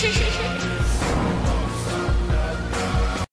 是是是